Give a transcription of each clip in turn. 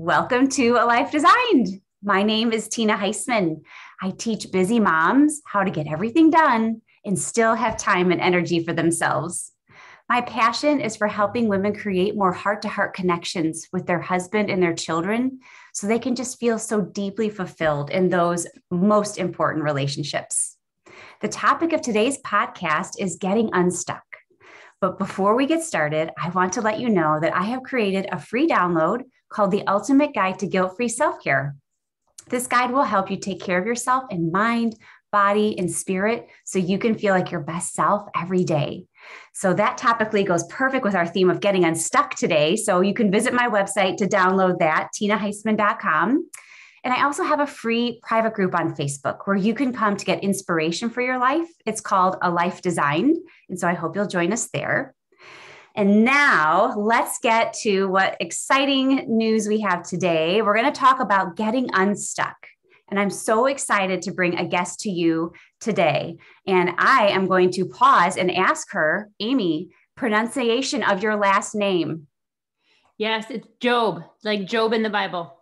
Welcome to A Life Designed. My name is Tina Haisman. I teach busy moms how to get everything done and still have time and energy for themselves. My passion is for helping women create more heart to heart connections with their husband and their children so they can just feel so deeply fulfilled in those most important relationships. The topic of today's podcast is getting unstuck. But before we get started, I want to let you know that I have created a free download called The Ultimate Guide to Guilt Free Self Care. This guide will help you take care of yourself in mind, body, and spirit so you can feel like your best self every day. So that topically goes perfect with our theme of getting unstuck today. So you can visit my website to download that, tinahaisman.com. And I also have a free private group on Facebook where you can come to get inspiration for your life. It's called A Life Designed. And so I hope you'll join us there. And now let's get to what exciting news we have today. We're going to talk about getting unstuck. And I'm so excited to bring a guest to you today. And I am going to pause and ask her, Amy, pronunciation of your last name. Yes, it's Job, like Job in the Bible.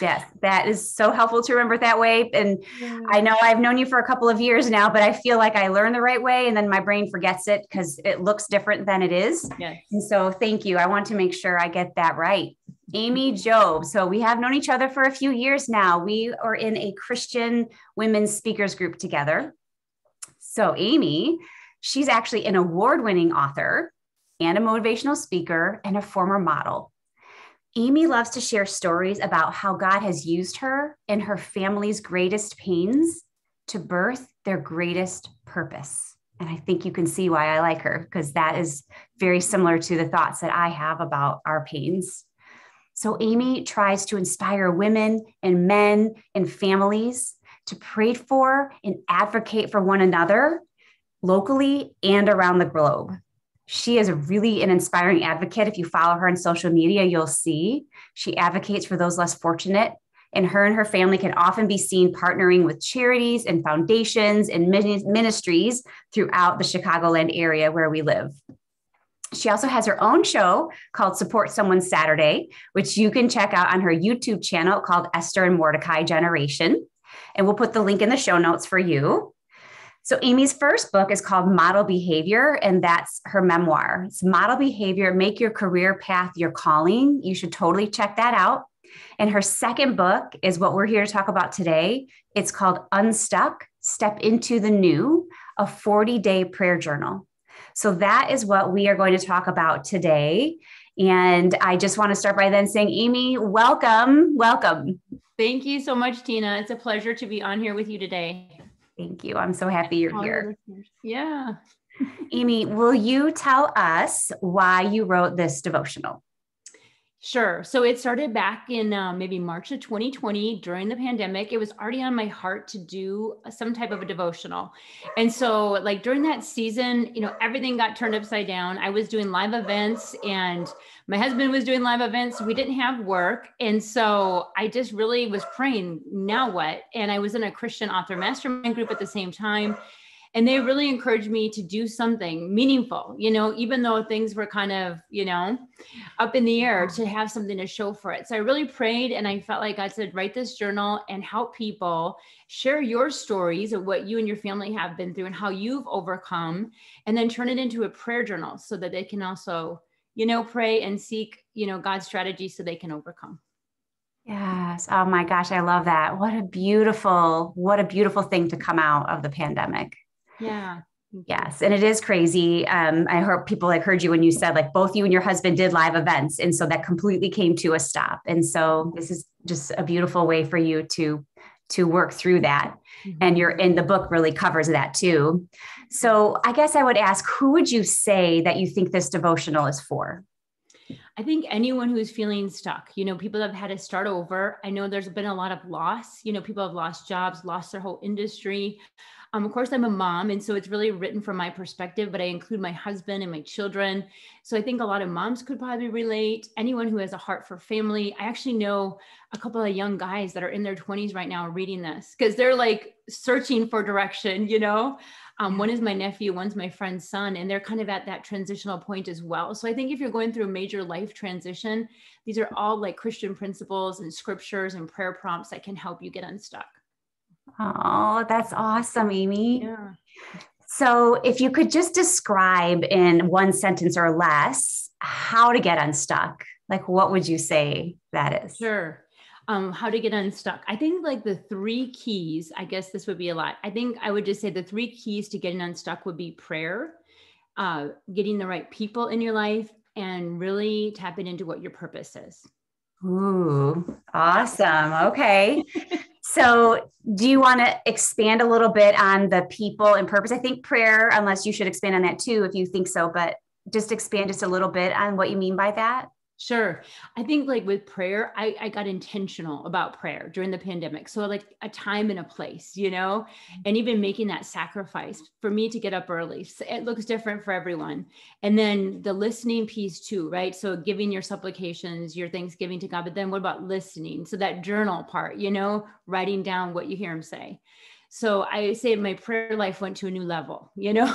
Yes, that is so helpful to remember that way. And yeah. I know I've known you for a couple of years now, but I feel like I learn the right way and then my brain forgets it because it looks different than it is. Yes. And so thank you. I want to make sure I get that right. Amy Joob. So we have known each other for a few years now. We are in a Christian women's speakers group together. So Amy, she's actually an award winning author and a motivational speaker and a former model. Amy loves to share stories about how God has used her in her family's greatest pains to birth their greatest purpose. And I think you can see why I like her because that is very similar to the thoughts that I have about our pains. So, Amy tries to inspire women and men and families to pray for and advocate for one another locally and around the globe she is really an inspiring advocate. If you follow her on social media, you'll see she advocates for those less fortunate. And her and her family can often be seen partnering with charities and foundations and ministries throughout the Chicagoland area where we live. She also has her own show called Support Someone Saturday, which you can check out on her YouTube channel called Esther and Mordecai Generation. And we'll put the link in the show notes for you. So, Amy's first book is called Model Behavior, and that's her memoir. It's Model Behavior Make Your Career Path Your Calling. You should totally check that out. And her second book is what we're here to talk about today. It's called Unstuck Step into the New, a 40 day prayer journal. So, that is what we are going to talk about today. And I just want to start by then saying, Amy, welcome. Welcome. Thank you so much, Tina. It's a pleasure to be on here with you today. Thank you. I'm so happy you're here. Yeah. Amy, will you tell us why you wrote this devotional? Sure. So it started back in uh, maybe March of 2020 during the pandemic. It was already on my heart to do some type of a devotional. And so, like during that season, you know, everything got turned upside down. I was doing live events and my husband was doing live events. We didn't have work. And so I just really was praying, now what? And I was in a Christian author mastermind group at the same time and they really encouraged me to do something meaningful you know even though things were kind of you know up in the air to have something to show for it so i really prayed and i felt like god said write this journal and help people share your stories of what you and your family have been through and how you've overcome and then turn it into a prayer journal so that they can also you know pray and seek you know god's strategy so they can overcome Yes. Oh my gosh, I love that. What a beautiful, what a beautiful thing to come out of the pandemic. Yeah. Yes, and it is crazy. Um, I heard people like heard you when you said like both you and your husband did live events, and so that completely came to a stop. And so this is just a beautiful way for you to to work through that. Mm-hmm. And you're in the book really covers that too. So I guess I would ask, who would you say that you think this devotional is for? I think anyone who's feeling stuck, you know, people have had to start over. I know there's been a lot of loss. You know, people have lost jobs, lost their whole industry. Um, of course, I'm a mom, and so it's really written from my perspective, but I include my husband and my children. So I think a lot of moms could probably relate. Anyone who has a heart for family. I actually know a couple of young guys that are in their 20s right now reading this because they're like searching for direction, you know? Um, one is my nephew, one's my friend's son, and they're kind of at that transitional point as well. So I think if you're going through a major life transition, these are all like Christian principles and scriptures and prayer prompts that can help you get unstuck. Oh, that's awesome, Amy. Yeah. So, if you could just describe in one sentence or less how to get unstuck, like what would you say that is? Sure um, how to get unstuck. I think like the three keys, I guess this would be a lot. I think I would just say the three keys to getting unstuck would be prayer, uh, getting the right people in your life, and really tapping into what your purpose is. Ooh, awesome. Okay. so, do you want to expand a little bit on the people and purpose? I think prayer, unless you should expand on that too, if you think so, but just expand just a little bit on what you mean by that. Sure. I think like with prayer, I, I got intentional about prayer during the pandemic. So like a time and a place, you know, mm-hmm. and even making that sacrifice for me to get up early. So it looks different for everyone. And then the listening piece too, right? So giving your supplications, your thanksgiving to God, but then what about listening? So that journal part, you know, writing down what you hear him say. So I say my prayer life went to a new level, you know?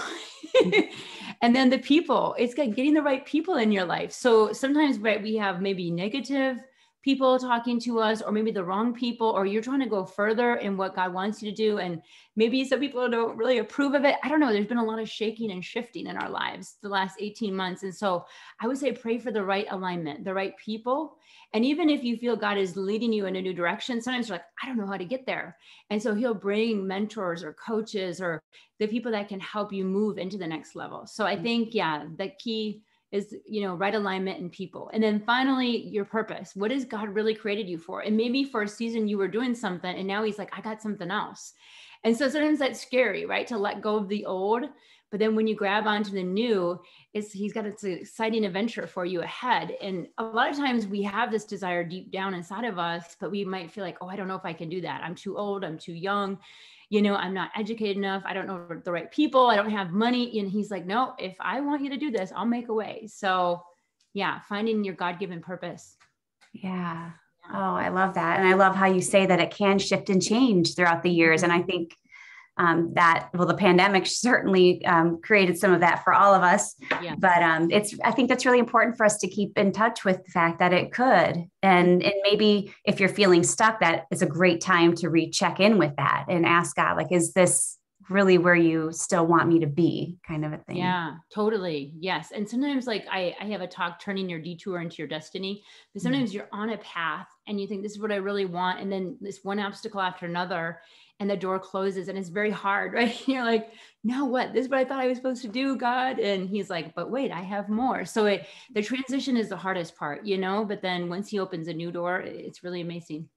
Mm-hmm. and then the people, it's getting the right people in your life. So sometimes right, we have maybe negative people talking to us, or maybe the wrong people, or you're trying to go further in what God wants you to do. And maybe some people don't really approve of it. I don't know. There's been a lot of shaking and shifting in our lives the last 18 months. And so I would say pray for the right alignment, the right people, and even if you feel God is leading you in a new direction, sometimes you're like, I don't know how to get there. And so he'll bring mentors or coaches or the people that can help you move into the next level. So I mm. think, yeah, the key is, you know, right alignment and people. And then finally, your purpose. What has God really created you for? And maybe for a season you were doing something and now he's like, I got something else. And so sometimes that's scary, right? To let go of the old but then when you grab onto the new, it's he's got it's an exciting adventure for you ahead. And a lot of times we have this desire deep down inside of us, but we might feel like, oh, I don't know if I can do that. I'm too old. I'm too young. You know, I'm not educated enough. I don't know the right people. I don't have money. And he's like, no, if I want you to do this, I'll make a way. So, yeah, finding your God given purpose. Yeah. Oh, I love that. And I love how you say that it can shift and change throughout the years. And I think um, that well the pandemic certainly um, created some of that for all of us yeah. but um, it's i think that's really important for us to keep in touch with the fact that it could and and maybe if you're feeling stuck that is a great time to recheck in with that and ask god like is this really where you still want me to be kind of a thing yeah totally yes and sometimes like i i have a talk turning your detour into your destiny but mm-hmm. sometimes mm-hmm. you're on a path and you think this is what i really want and then this one obstacle after another and the door closes and it's very hard, right? You're like, now what? This is what I thought I was supposed to do, God. And he's like, but wait, I have more. So it the transition is the hardest part, you know, but then once he opens a new door, it's really amazing.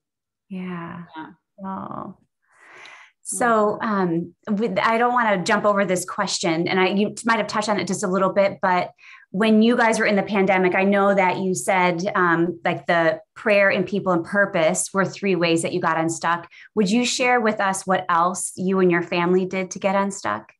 Yeah. Yeah. Oh. So um, I don't want to jump over this question, and I you might have touched on it just a little bit, but when you guys were in the pandemic, I know that you said um, like the prayer and people and purpose were three ways that you got unstuck. Would you share with us what else you and your family did to get unstuck?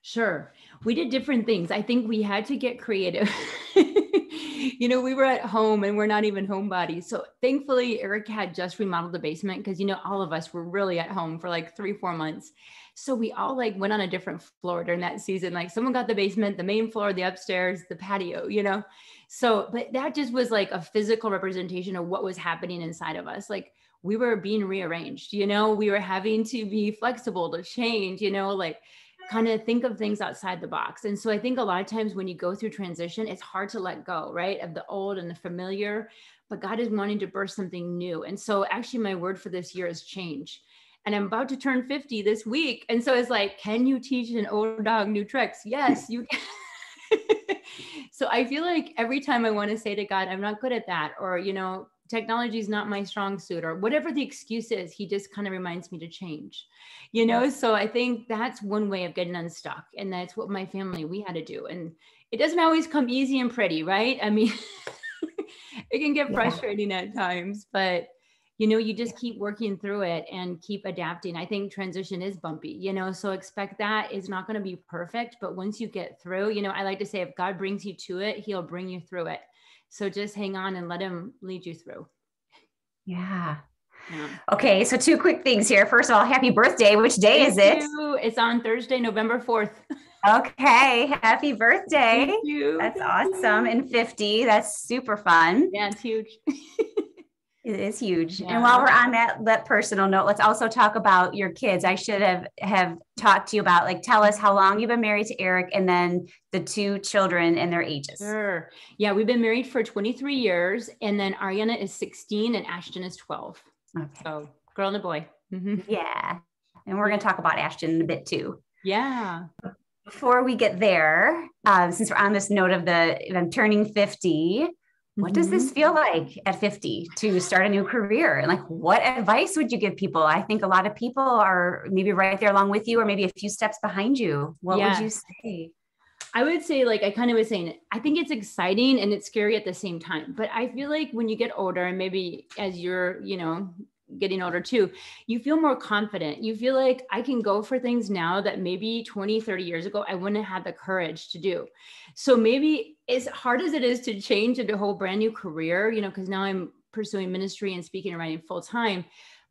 Sure. We did different things. I think we had to get creative. you know, we were at home and we're not even homebodies. So thankfully, Eric had just remodeled the basement because, you know, all of us were really at home for like three, four months. So we all like went on a different floor during that season. Like someone got the basement, the main floor, the upstairs, the patio, you know? So, but that just was like a physical representation of what was happening inside of us. Like we were being rearranged, you know, we were having to be flexible to change, you know, like kind of think of things outside the box. And so I think a lot of times when you go through transition, it's hard to let go, right? Of the old and the familiar, but God is wanting to burst something new. And so actually my word for this year is change and I'm about to turn 50 this week. And so it's like, can you teach an old dog new tricks? Yes, you can. so I feel like every time I want to say to God, I'm not good at that, or, you know, technology is not my strong suit, or whatever the excuse is, he just kind of reminds me to change, you know? So I think that's one way of getting unstuck. And that's what my family, we had to do. And it doesn't always come easy and pretty, right? I mean, it can get frustrating yeah. at times, but you know, you just keep working through it and keep adapting. I think transition is bumpy, you know, so expect that it's not going to be perfect. But once you get through, you know, I like to say if God brings you to it, he'll bring you through it. So just hang on and let him lead you through. Yeah. Yeah. Okay, so two quick things here. First of all, happy birthday. Which day Thank is it? You. It's on Thursday, November 4th. Okay, happy birthday. Thank you. That's awesome. And 50, that's super fun. Yeah, it's huge. It is huge. Yeah. And while we're on that, that personal note, let's also talk about your kids. I should have have talked to you about like tell us how long you've been married to Eric and then the two children and their ages. Sure. Yeah, we've been married for 23 years and then Ariana is 16 and Ashton is 12. Okay. So girl and a boy. Mm-hmm. Yeah. And we're going to talk about Ashton in a bit too. Yeah. Before we get there, um, since we're on this note of the I'm turning 50, what does this mm-hmm. feel like at 50 to start a new career? And like, what advice would you give people? I think a lot of people are maybe right there along with you, or maybe a few steps behind you. What yeah. would you say? I would say, like, I kind of was saying, I think it's exciting and it's scary at the same time. But I feel like when you get older, and maybe as you're, you know, getting older too, you feel more confident. You feel like I can go for things now that maybe 20, 30 years ago, I wouldn't have the courage to do. So maybe as hard as it is to change into a whole brand new career, you know, because now I'm pursuing ministry and speaking and writing full time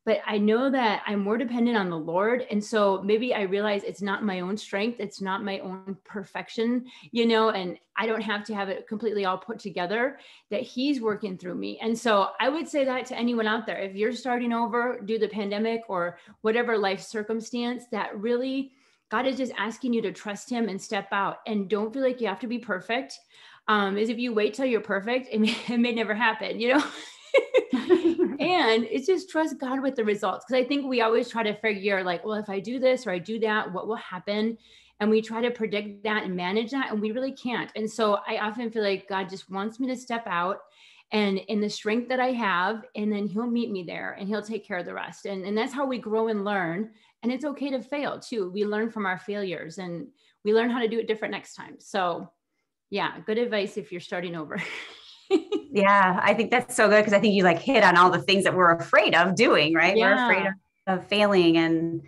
but I know that I'm more dependent on the Lord. And so maybe I realize it's not my own strength, it's not my own perfection, you know, and I don't have to have it completely all put together, that He's working through me. And so I would say that to anyone out there if you're starting over due to the pandemic or whatever life circumstance, that really God is just asking you to trust Him and step out and don't feel like you have to be perfect. Um, is if you wait till you're perfect, it may, it may never happen, you know? and it's just trust God with the results. Because I think we always try to figure, like, well, if I do this or I do that, what will happen? And we try to predict that and manage that, and we really can't. And so I often feel like God just wants me to step out and in the strength that I have, and then He'll meet me there and He'll take care of the rest. And, and that's how we grow and learn. And it's okay to fail too. We learn from our failures and we learn how to do it different next time. So, yeah, good advice if you're starting over. yeah, I think that's so good because I think you like hit on all the things that we're afraid of doing, right? Yeah. We're afraid of, of failing and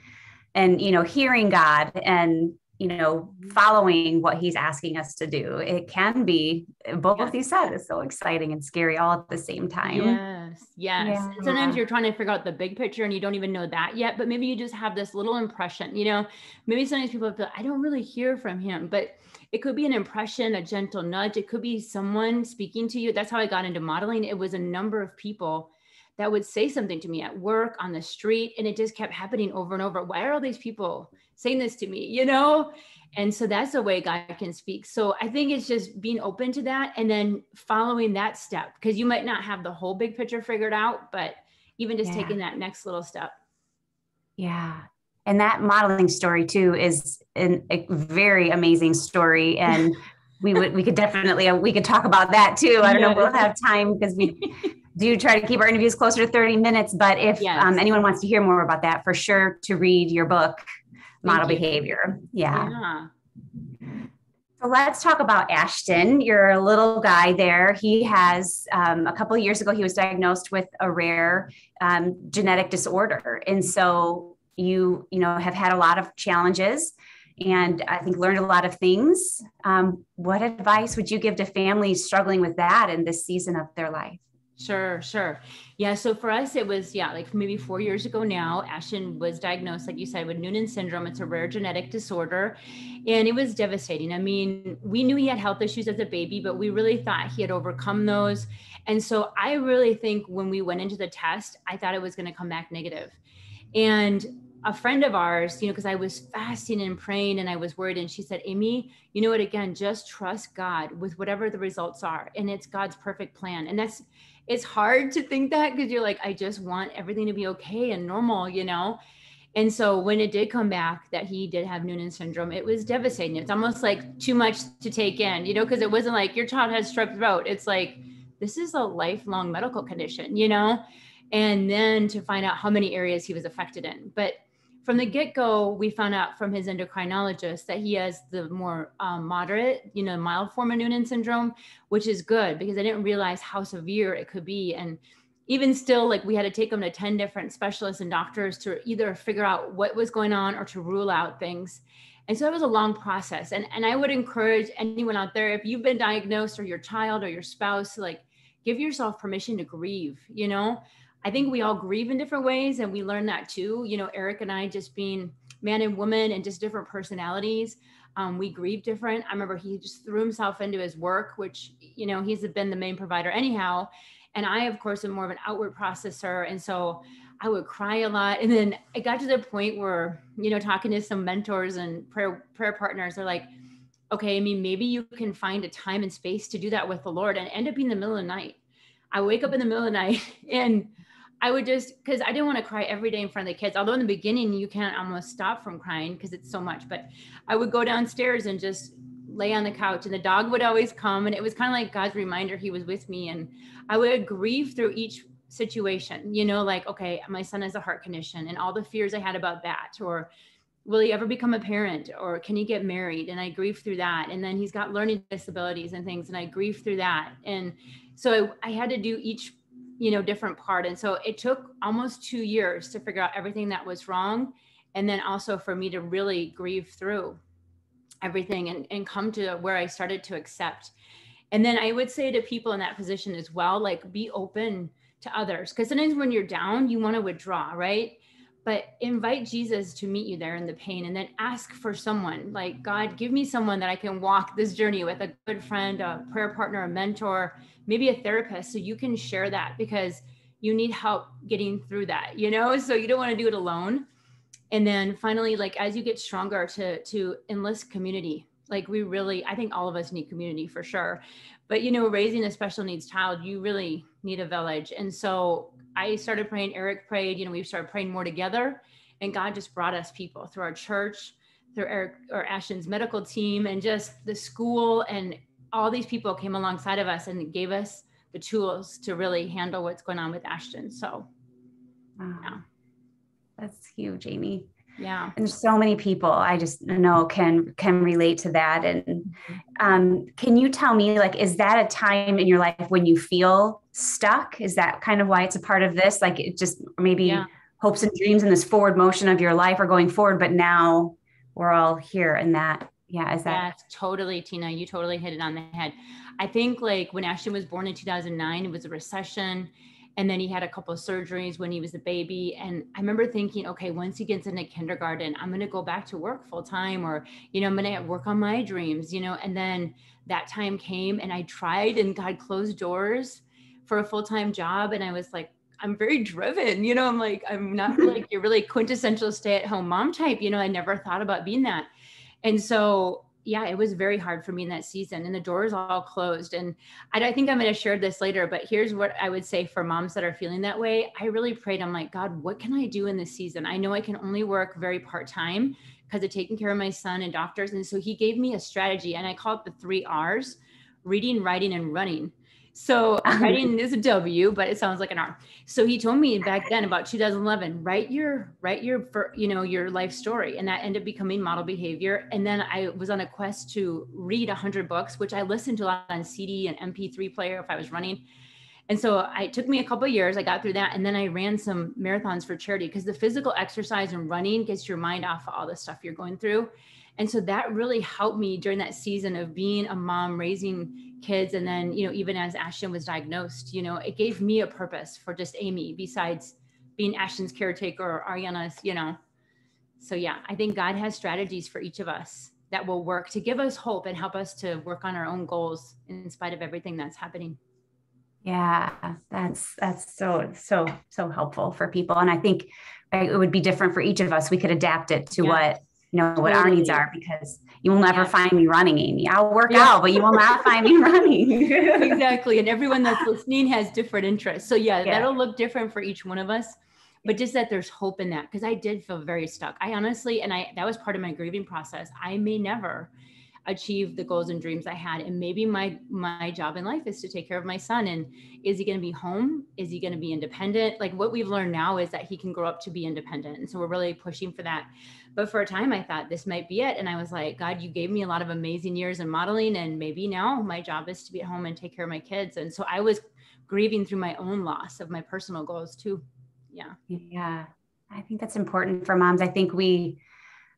and you know hearing God and you know following what he's asking us to do it can be both yes. you said is so exciting and scary all at the same time yes yes yeah. sometimes you're trying to figure out the big picture and you don't even know that yet but maybe you just have this little impression you know maybe sometimes people feel i don't really hear from him but it could be an impression, a gentle nudge. It could be someone speaking to you. That's how I got into modeling. It was a number of people that would say something to me at work, on the street, and it just kept happening over and over. Why are all these people saying this to me? You know? And so that's the way God can speak. So I think it's just being open to that and then following that step because you might not have the whole big picture figured out, but even just yeah. taking that next little step. Yeah and that modeling story too is an, a very amazing story and we would we could definitely uh, we could talk about that too i don't know if we'll have time because we do try to keep our interviews closer to 30 minutes but if yes. um, anyone wants to hear more about that for sure to read your book model behavior yeah. yeah. So let's talk about Ashton. You're a little guy there. He has um, a couple of years ago he was diagnosed with a rare um, genetic disorder, and so you you know have had a lot of challenges and i think learned a lot of things um, what advice would you give to families struggling with that in this season of their life Sure, sure. Yeah. So for us, it was, yeah, like maybe four years ago now, Ashton was diagnosed, like you said, with Noonan syndrome. It's a rare genetic disorder. And it was devastating. I mean, we knew he had health issues as a baby, but we really thought he had overcome those. And so I really think when we went into the test, I thought it was going to come back negative. And a friend of ours, you know, because I was fasting and praying and I was worried. And she said, Amy, you know what? Again, just trust God with whatever the results are. And it's God's perfect plan. And that's, it's hard to think that because you're like, I just want everything to be okay and normal, you know? And so when it did come back that he did have Noonan syndrome, it was devastating. It's almost like too much to take in, you know, because it wasn't like your child has strep throat. It's like, this is a lifelong medical condition, you know? And then to find out how many areas he was affected in. But from the get-go we found out from his endocrinologist that he has the more um, moderate you know mild form of noonan syndrome which is good because i didn't realize how severe it could be and even still, like we had to take him to 10 different specialists and doctors to either figure out what was going on or to rule out things. And so it was a long process. And, and I would encourage anyone out there, if you've been diagnosed or your child or your spouse, like give yourself permission to grieve, you know? I think we all grieve in different ways and we learn that too. You know, Eric and I just being man and woman and just different personalities. Um, we grieve different. I remember he just threw himself into his work, which, you know, he's been the main provider anyhow. And I, of course, am more of an outward processor. And so I would cry a lot. And then it got to the point where, you know, talking to some mentors and prayer, prayer partners they're like, okay, I mean, maybe you can find a time and space to do that with the Lord and end up being the middle of the night. I wake up in the middle of the night and I would just because I didn't want to cry every day in front of the kids. Although in the beginning you can't almost stop from crying because it's so much. But I would go downstairs and just lay on the couch, and the dog would always come, and it was kind of like God's reminder He was with me, and I would grieve through each situation. You know, like okay, my son has a heart condition, and all the fears I had about that, or will he ever become a parent or can he get married and i grieve through that and then he's got learning disabilities and things and i grieve through that and so I, I had to do each you know different part. And so it took almost two years to figure out everything that was wrong and then also for me to really grieve through everything and, and come to where i started to accept. And then i would say to people in that position as well like be open to others. Because sometimes when you're down you want to withdraw right but invite Jesus to meet you there in the pain and then ask for someone like, God, give me someone that I can walk this journey with a good friend, a prayer partner, a mentor, maybe a therapist. So you can share that because you need help getting through that, you know? So you don't want to do it alone. And then finally, like as you get stronger to to enlist community. Like we really, I think all of us need community for sure. But you know, raising a special needs child, you really need a village. And so I started praying, Eric prayed, you know, we started praying more together. And God just brought us people through our church, through Eric or Ashton's medical team, and just the school. And all these people came alongside of us and gave us the tools to really handle what's going on with Ashton. So, wow. yeah. That's huge, Amy yeah. And so many people i just know can can relate to that. And mm-hmm. um, can you tell me like is that a time in your life when you feel stuck? Is that kind of why it's a part of this? Like it just maybe yeah. hopes and dreams and this forward motion of your life are going forward but now we're all here and that. Yeah is that totally tina. You totally hit it on the head. I think like when ashton was born in 2009 it was a recession and then he had a couple of surgeries when he was a baby. And i remember thinking okay once he gets into kindergarten i'm going to go back to work full time or you know i'm going to work on my dreams you know? And then that time came and i tried and god closed doors for a full-time job. And i was like i'm very driven you know? I'm like i'm not like you're really quintessential stay-at-home mom type you know? I never thought about being that. And so yeah, it was very hard for me in that season, and the doors all closed. And I, I think I'm going to share this later, but here's what I would say for moms that are feeling that way. I really prayed. I'm like, God, what can I do in this season? I know I can only work very part time because of taking care of my son and doctors. And so He gave me a strategy, and I call it the three R's: reading, writing, and running. So writing is a W, but it sounds like an R. So he told me back then about 2011, write your write your you know your life story, and that ended up becoming model behavior. And then I was on a quest to read 100 books, which I listened to a lot on CD and MP3 player if I was running. And so it took me a couple years. I got through that, and then I ran some marathons for charity because the physical exercise and running gets your mind off of all the stuff you're going through. And so that really helped me during that season of being a mom, raising kids. And then, you know, even as Ashton was diagnosed, you know, it gave me a purpose for just Amy besides being Ashton's caretaker or Ariana's, you know. So yeah, I think God has strategies for each of us that will work to give us hope and help us to work on our own goals in spite of everything that's happening. Yeah, that's that's so so so helpful for people. And I think it would be different for each of us. We could adapt it to yeah. what you know what our needs are because you will never yeah. find me running amy. I'll work yeah. out but you will not find me running. Exactly. And everyone that's listening has different interests. So yeah, yeah, that'll look different for each one of us. But just that there's hope in that because i did feel very stuck. I honestly and i that was part of my grieving process. I may never achieve the goals and dreams I had. And maybe my my job in life is to take care of my son. And is he going to be home? Is he going to be independent? Like what we've learned now is that he can grow up to be independent. And so we're really pushing for that. But for a time I thought this might be it. And I was like, God, you gave me a lot of amazing years in modeling. And maybe now my job is to be at home and take care of my kids. And so I was grieving through my own loss of my personal goals too. Yeah. Yeah. I think that's important for moms. I think we,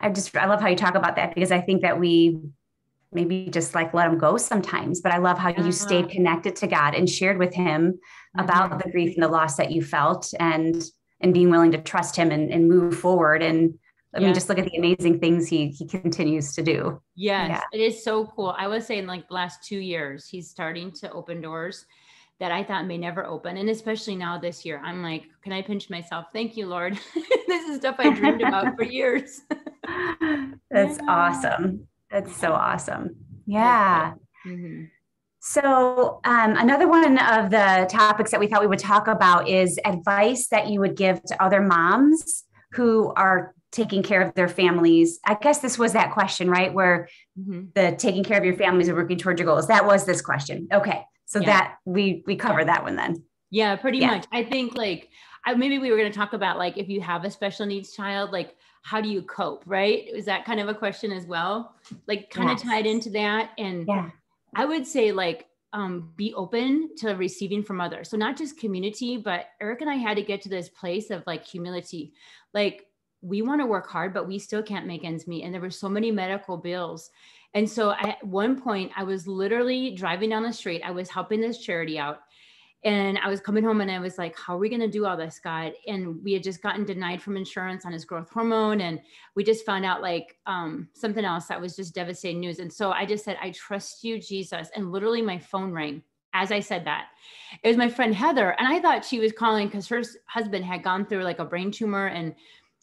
I just, I love how you talk about that because I think that we maybe just like let them go sometimes, but I love how yeah. you stayed connected to God and shared with him mm-hmm. about the grief and the loss that you felt and, and being willing to trust him and, and move forward. And I mean, just look at the amazing things he he continues to do. Yes, yeah. it is so cool. I was saying like the last two years, he's starting to open doors that I thought may never open. And especially now this year, I'm like, can I pinch myself? Thank you, Lord. this is stuff I dreamed about for years. That's awesome. That's so awesome. Yeah. Mm-hmm. So, um, another one of the topics that we thought we would talk about is advice that you would give to other moms who are taking care of their families. I guess this was that question, right? Where mm-hmm. the taking care of your families and working towards your goals. That was this question. Okay. So yeah. that we we cover that one then. Yeah, pretty yeah. much. I think like I, maybe we were going to talk about like if you have a special needs child, like how do you cope, right? Is that kind of a question as well? Like kind yes. of tied into that. And yeah. I would say like um, be open to receiving from others. So not just community, but Eric and I had to get to this place of like humility. Like we want to work hard, but we still can't make ends meet. And there were so many medical bills. And so at one point, I was literally driving down the street. I was helping this charity out. And I was coming home and I was like, how are we going to do all this, God? And we had just gotten denied from insurance on his growth hormone. And we just found out like um, something else that was just devastating news. And so I just said, I trust you, Jesus. And literally my phone rang as I said that. It was my friend Heather. And I thought she was calling because her husband had gone through like a brain tumor and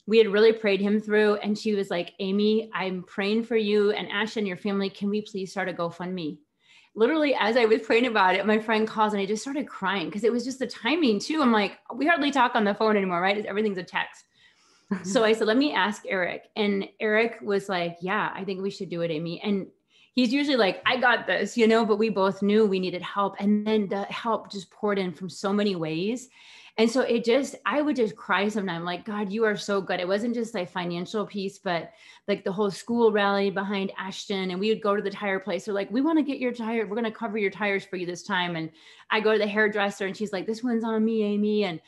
we had really prayed him through. And she was like, Amy, I'm praying for you and Ash and your family. Can we please start a GoFundMe? Literally, as I was praying about it, my friend calls and I just started crying because it was just the timing too. I'm like, we hardly talk on the phone anymore, right? Everything's a text. so I said, let me ask Eric. And Eric was like, yeah, I think we should do it, Amy. And he's usually like, I got this, you know, but we both knew we needed help. And then the help just poured in from so many ways. And so it just, I would just cry sometimes, like, God, you are so good. It wasn't just like financial piece, but like the whole school rally behind Ashton. And we would go to the tire place. They're like, we want to get your tire. We're going to cover your tires for you this time. And I go to the hairdresser and she's like, this one's on me, Amy. And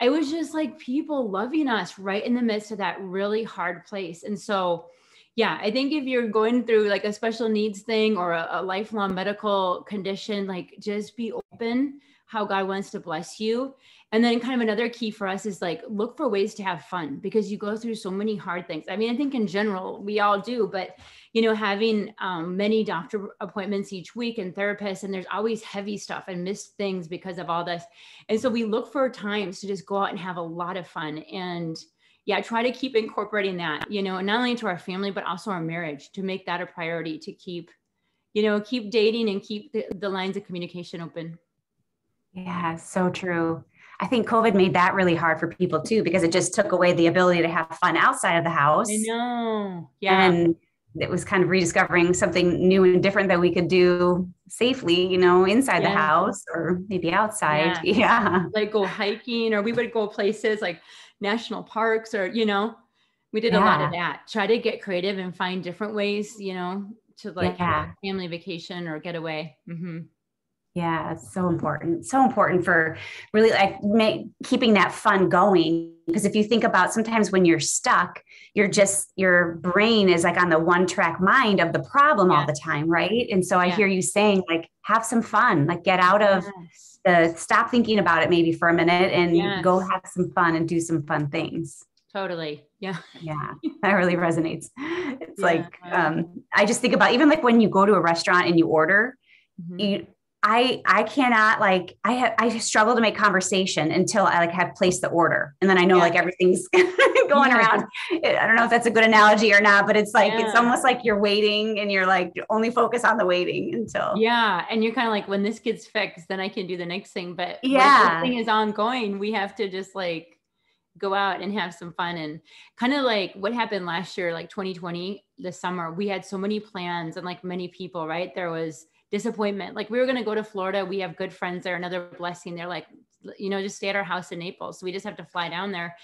it was just like people loving us right in the midst of that really hard place. And so, yeah, I think if you're going through like a special needs thing or a, a lifelong medical condition, like just be open how God wants to bless you and then kind of another key for us is like look for ways to have fun because you go through so many hard things. I mean, I think in general we all do, but you know, having um, many doctor appointments each week and therapists, and there's always heavy stuff and missed things because of all this. And so we look for times to just go out and have a lot of fun and yeah, try to keep incorporating that, you know, not only into our family, but also our marriage to make that a priority to keep, you know, keep dating and keep the, the lines of communication open. Yeah, so true. I think COVID made that really hard for people too, because it just took away the ability to have fun outside of the house. I know. Yeah. And it was kind of rediscovering something new and different that we could do safely, you know, inside yeah. the house or maybe outside. Yeah. yeah. Like go hiking or we would go places like national parks or, you know, we did yeah. a lot of that. Try to get creative and find different ways, you know, to like family vacation or get away. Mm-hmm. Yeah, it's so important. So important for really like make, keeping that fun going. Because if you think about sometimes when you're stuck, you're just your brain is like on the one track mind of the problem yeah. all the time, right? And so I yeah. hear you saying like have some fun, like get out of yes. the stop thinking about it maybe for a minute and yes. go have some fun and do some fun things. Totally. Yeah. Yeah. That really resonates. It's yeah. like um I just think about even like when you go to a restaurant and you order, mm-hmm. you I I cannot like I have I struggle to make conversation until I like have placed the order and then I know yeah. like everything's going yeah. around. I don't know if that's a good analogy or not, but it's like yeah. it's almost like you're waiting and you're like only focus on the waiting until yeah, and you're kind of like when this gets fixed, then I can do the next thing. But yeah, thing is ongoing. We have to just like go out and have some fun and kind of like what happened last year, like 2020, the summer. We had so many plans and like many people, right? There was disappointment. Like we were going to go to Florida. We have good friends there. Another blessing. They're like, you know, just stay at our house in Naples. So we just have to fly down there.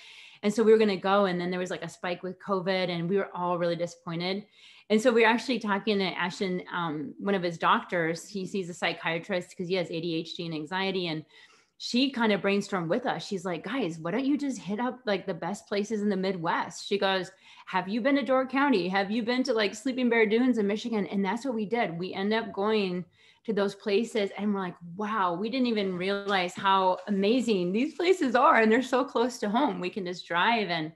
And so we were going to go. And then there was like a spike with COVID and we were all really disappointed. And so we were actually talking to Ashton, um, one of his doctors. He sees a psychiatrist because he has ADHD and anxiety. And she kind of brainstormed with us. She's like, guys, why don't you just hit up like the best places in the Midwest? She goes, Have you been to Door County? Have you been to like Sleeping Bear Dunes in Michigan? And that's what we did. We end up going to those places and we're like, wow, we didn't even realize how amazing these places are. And they're so close to home. We can just drive and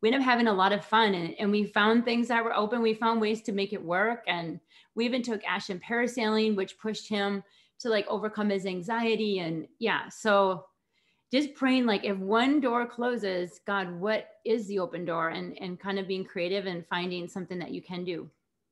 we end up having a lot of fun and, and we found things that were open. We found ways to make it work. And we even took Ashton parasailing, which pushed him to like overcome his anxiety and yeah so just praying like if one door closes god what is the open door and and kind of being creative and finding something that you can do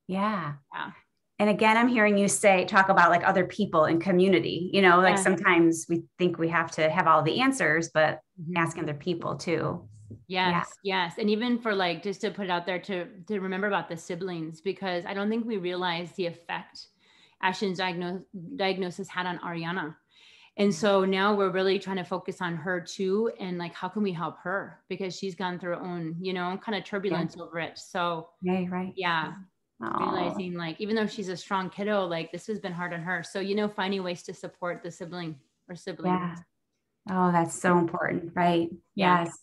yeah yeah and again i'm hearing you say talk about like other people and community you know like yeah. sometimes we think we have to have all the answers but mm-hmm. asking other people too yes yeah. yes and even for like just to put it out there to to remember about the siblings because i don't think we realize the effect Ashton's diagno- diagnosis had on Ariana. And so now we're really trying to focus on her too. And like, how can we help her? Because she's gone through her own, you know, kind of turbulence yeah. over it. So, yeah, right. Yeah. Aww. Realizing like, even though she's a strong kiddo, like this has been hard on her. So, you know, finding ways to support the sibling or siblings. Yeah. Oh, that's so important. Right. Yeah. Yes.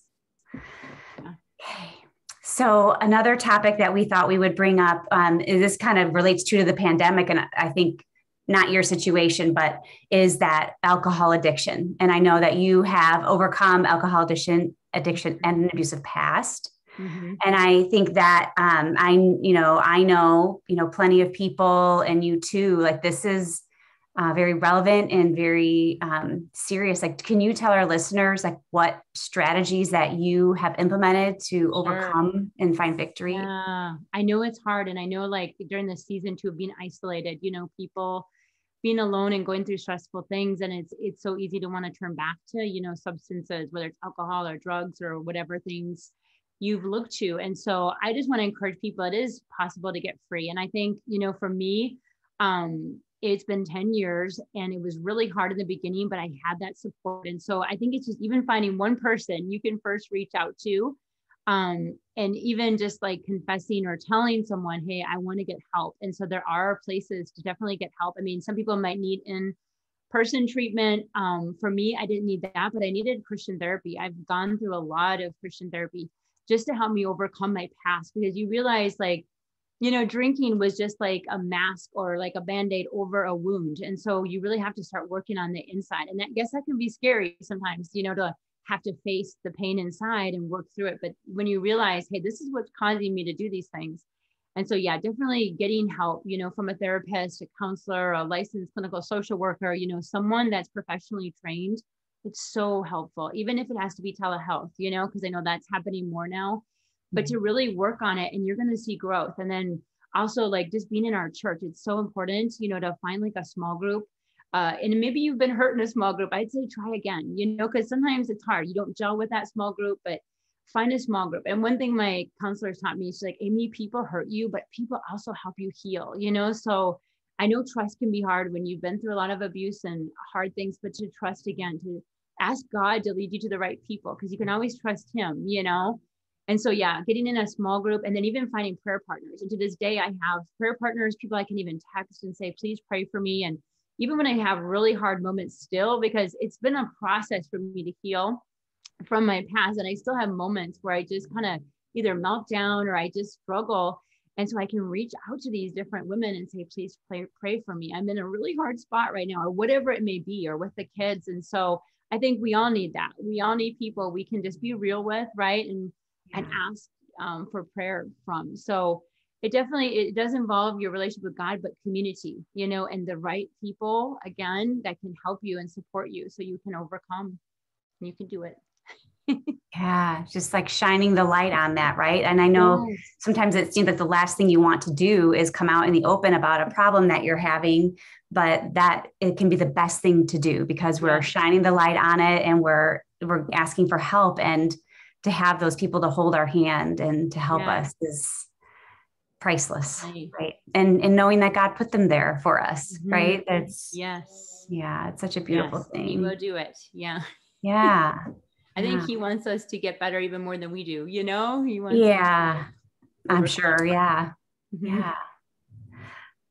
Okay. So another topic that we thought we would bring up um, is this kind of relates to the pandemic, and I think not your situation, but is that alcohol addiction. And I know that you have overcome alcohol addiction, addiction and an abusive past. Mm-hmm. And I think that um, I, you know, I know, you know, plenty of people, and you too. Like this is uh, very relevant and very um, serious. Like, can you tell our listeners like what strategies that you have implemented to sure. overcome and find victory? Yeah, I know it's hard, and I know like during the season too of being isolated, you know, people being alone and going through stressful things, and it's it's so easy to want to turn back to you know substances, whether it's alcohol or drugs or whatever things you've looked to. And so I just want to encourage people. It is possible to get free, and I think you know for me um it's been 10 years and it was really hard in the beginning, but I had that support. And so I think it's just even finding one person you can first reach out to. Um, and even just like confessing or telling someone, hey, I want to get help. And so there are places to definitely get help. I mean, some people might need in person treatment. Um, for me, I didn't need that, but I needed Christian therapy. I've gone through a lot of Christian therapy just to help me overcome my past because you realize like you know, drinking was just like a mask or like a band-aid over a wound. And so you really have to start working on the inside. And I guess that can be scary sometimes, you know, to have to face the pain inside and work through it. But when you realize, hey, this is what's causing me to do these things. And so, yeah, definitely getting help, you know, from a therapist, a counselor, a licensed clinical social worker, you know, someone that's professionally trained. It's so helpful, even if it has to be telehealth, you know, because I know that's happening more now but to really work on it and you're going to see growth. And then also like just being in our church it's so important you know to find like a small group uh, and maybe you've been hurt in a small group i'd say try again you know because sometimes it's hard. You don't gel with that small group but find a small group. And one thing my counselors taught me is like amy people hurt you but people also help you heal you know? So i know trust can be hard when you've been through a lot of abuse and hard things but to trust again to ask god to lead you to the right people because you can always trust him you know and so, yeah, getting in a small group and then even finding prayer partners. And to this day, I have prayer partners, people I can even text and say, please pray for me. And even when I have really hard moments still, because it's been a process for me to heal from my past. And I still have moments where I just kind of either melt down or I just struggle. And so I can reach out to these different women and say, please pray, pray for me. I'm in a really hard spot right now, or whatever it may be, or with the kids. And so I think we all need that. We all need people we can just be real with, right? And and ask um, for prayer from. So it definitely it does involve your relationship with God, but community, you know, and the right people again that can help you and support you so you can overcome. You can do it. yeah, just like shining the light on that, right? And I know yes. sometimes it seems that the last thing you want to do is come out in the open about a problem that you're having, but that it can be the best thing to do because we're shining the light on it and we're we're asking for help and to have those people to hold our hand and to help yeah. us is priceless right. right, and and knowing that god put them there for us mm-hmm. right that's yes yeah it's such a beautiful yes, thing he will do it yeah yeah i think yeah. he wants us to get better even more than we do you know he wants yeah i'm sure yeah mm-hmm. yeah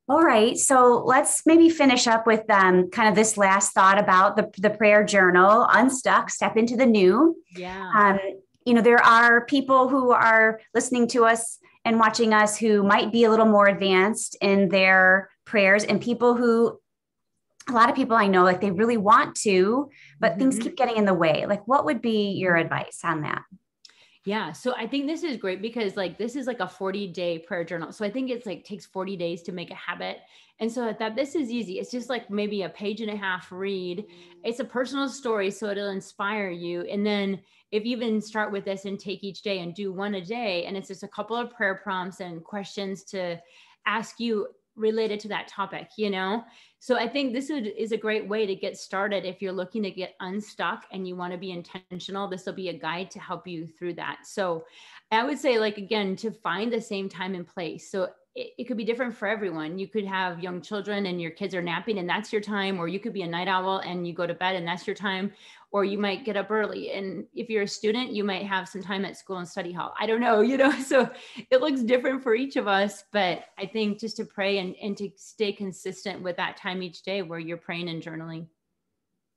All right. So let's maybe finish up with um, kind of this last thought about the, the prayer journal unstuck, step into the new. Yeah. Um, you know, there are people who are listening to us and watching us who might be a little more advanced in their prayers, and people who a lot of people I know, like they really want to, but mm-hmm. things keep getting in the way. Like, what would be your advice on that? Yeah. So I think this is great because like this is like a 40 day prayer journal. So I think it's like takes 40 days to make a habit. And so I thought this is easy. It's just like maybe a page and a half read. It's a personal story. So it'll inspire you. And then if you even start with this and take each day and do one a day, and it's just a couple of prayer prompts and questions to ask you related to that topic, you know? So I think this is a great way to get started if you're looking to get unstuck and you want to be intentional. This will be a guide to help you through that. So I would say, like, again, to find the same time and place. So it, it, could be different for everyone. You could have young children and your kids are napping and that's your time, or you could be a night owl and you go to bed and that's your time, or you might get up early. And if you're a student, you might have some time at school and study hall. I don't know, you know, so it looks different for each of us. But I think just to pray and, and to stay consistent with that time each day where you're praying and journaling.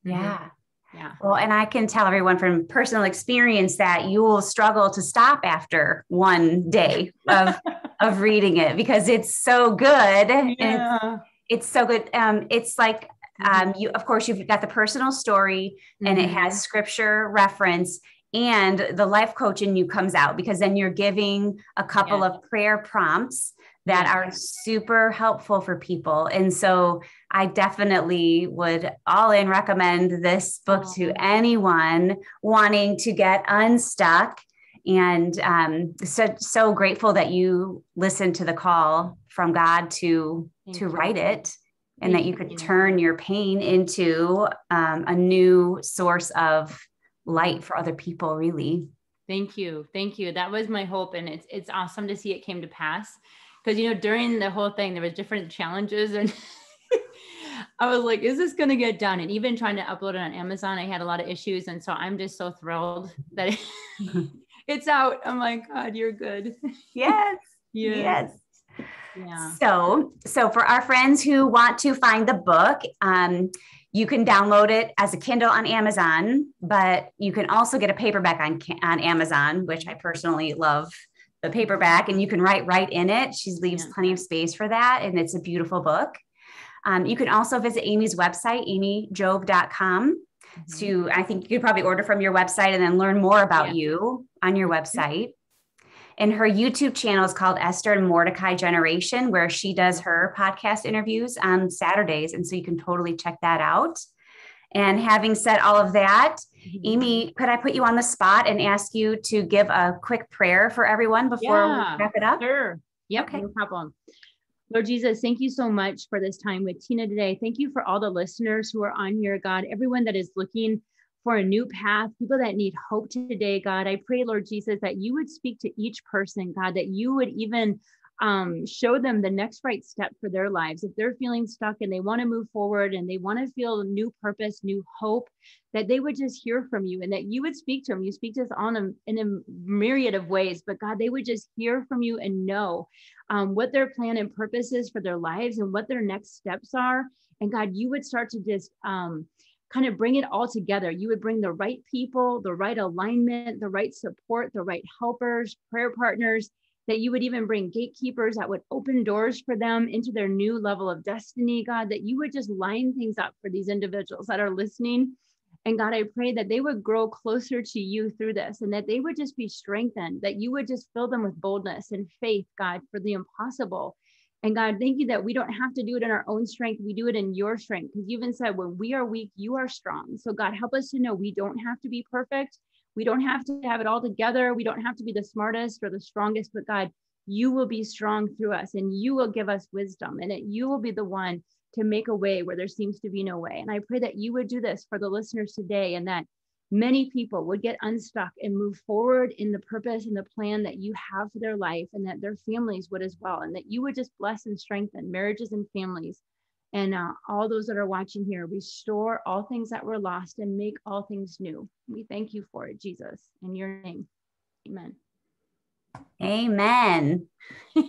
Yeah. Yeah. Well, and I can tell everyone from personal experience that you will struggle to stop after one day of of reading it because it's so good. Yeah. It's, it's, so good. Um, it's like um, mm-hmm. you, of course, you've got the personal story and mm-hmm. it has scripture reference and the life coach in you comes out because then you're giving a couple yeah. of prayer prompts that yeah. are super helpful for people. And so I definitely would all in recommend this book oh. to anyone wanting to get unstuck. And um, so, so grateful that you listened to the call from God to Thank to you. write it and that you could turn your pain into um, a new source of light for other people really thank you thank you that was my hope and it's it's awesome to see it came to pass because you know during the whole thing there was different challenges and I was like, is this going to get done? And even trying to upload it on Amazon, I had a lot of issues. And so I'm just so thrilled that it, it's out. I'm like, God, you're good. Yes. yes. yes. So, so for our friends who want to find the book, um, you can download it as a Kindle on Amazon, but you can also get a paperback on on Amazon, which I personally love the paperback, and you can write right in it. She leaves yeah. plenty of space for that, and it's a beautiful book. Um, you can also visit Amy's website, amyjoob.com. Mm-hmm. To, I think you could probably order from your website and then learn more about yeah. you on your website. And her YouTube channel is called Esther and Mordecai Generation, where she does her podcast interviews on Saturdays. And so you can totally check that out. And having said all of that, mm-hmm. Amy, could I put you on the spot and ask you to give a quick prayer for everyone before yeah, we wrap it up? Sure. Yep, okay. no problem. Lord Jesus, thank you so much for this time with Tina today. Thank you for all the listeners who are on here, God, everyone that is looking for a new path, people that need hope today, God. I pray, Lord Jesus, that you would speak to each person, God, that you would even um, show them the next right step for their lives. If they're feeling stuck and they want to move forward and they want to feel new purpose, new hope, that they would just hear from you and that you would speak to them. You speak to us on a, in a myriad of ways, but God, they would just hear from you and know um, what their plan and purpose is for their lives and what their next steps are. And God, you would start to just um, kind of bring it all together. You would bring the right people, the right alignment, the right support, the right helpers, prayer partners, that you would even bring gatekeepers that would open doors for them into their new level of destiny, God, that you would just line things up for these individuals that are listening. And God, I pray that they would grow closer to you through this and that they would just be strengthened, that you would just fill them with boldness and faith, God, for the impossible and God, thank you that we don't have to do it in our own strength. We do it in your strength. Because you even said, when we are weak, you are strong. So, God, help us to know we don't have to be perfect. We don't have to have it all together. We don't have to be the smartest or the strongest, but God, you will be strong through us and you will give us wisdom and that you will be the one to make a way where there seems to be no way. And I pray that you would do this for the listeners today and that many people would get unstuck and move forward in the purpose and the plan that you have for their life and that their families would as well and that you would just bless and strengthen marriages and families and uh, all those that are watching here restore all things that were lost and make all things new we thank you for it jesus in your name amen Amen.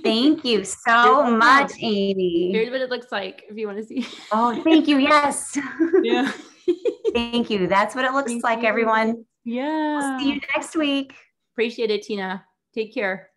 Thank you so much, Amy. Here's what it looks like if you want to see. Oh, thank you. Yes. Yeah. thank you. That's what it looks thank like, you. everyone. Yeah. We'll see you next week. Appreciate it, Tina. Take care.